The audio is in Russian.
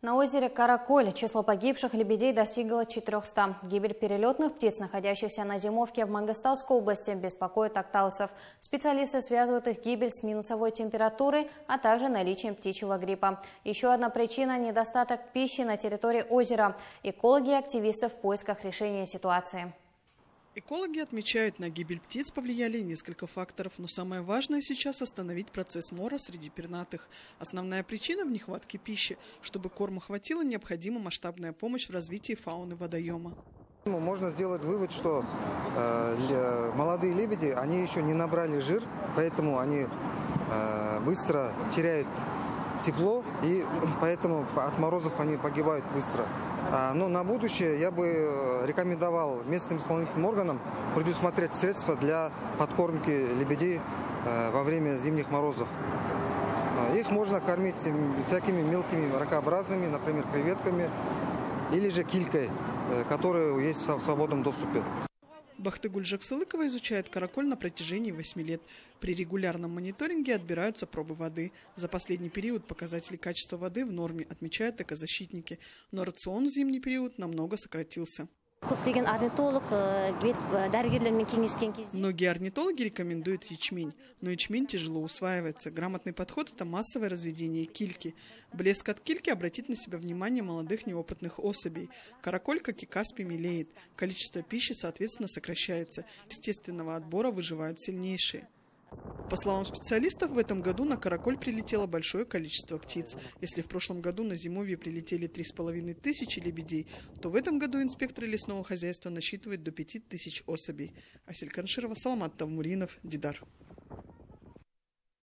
На озере Караколь число погибших лебедей достигло 400. Гибель перелетных птиц, находящихся на зимовке в Мангостауской области, беспокоит актаусов. Специалисты связывают их гибель с минусовой температурой, а также наличием птичьего гриппа. Еще одна причина – недостаток пищи на территории озера. Экологи и активисты в поисках решения ситуации. Экологи отмечают, на гибель птиц повлияли несколько факторов, но самое важное сейчас остановить процесс мора среди пернатых. Основная причина в нехватке пищи. Чтобы корма хватило, необходима масштабная помощь в развитии фауны водоема. Можно сделать вывод, что э, молодые лебеди, они еще не набрали жир, поэтому они э, быстро теряют тепло, и поэтому от морозов они погибают быстро. А, но на будущее я бы э, рекомендовал местным исполнительным органам предусмотреть средства для подкормки лебедей э, во время зимних морозов. А, их можно кормить всякими мелкими ракообразными, например, креветками или же килькой, э, которая есть в свободном доступе. Бахтыгуль Жаксылыкова изучает караколь на протяжении 8 лет. При регулярном мониторинге отбираются пробы воды. За последний период показатели качества воды в норме, отмечают экозащитники. Но рацион в зимний период намного сократился. Кеңескен кезде Многие орнитологи рекомендуют ячмень, но ячмень тяжело усваивается. Грамотный подход – это массовое разведение кильки. Блеск от кильки обратит на себя внимание молодых неопытных особей. Караколь, как и каспий, мелеет. Количество пищи, соответственно, сокращается. Естественного отбора выживают сильнейшие. По словам специалистов, в этом году на Караколь прилетело большое количество птиц. Если в прошлом году на зимовье прилетели 3,5 тысячи лебедей, то в этом году инспекторы лесного хозяйства насчитывают до 5 тысяч особей. Асель Канширова, Саламат Тавмуринов, Дидар.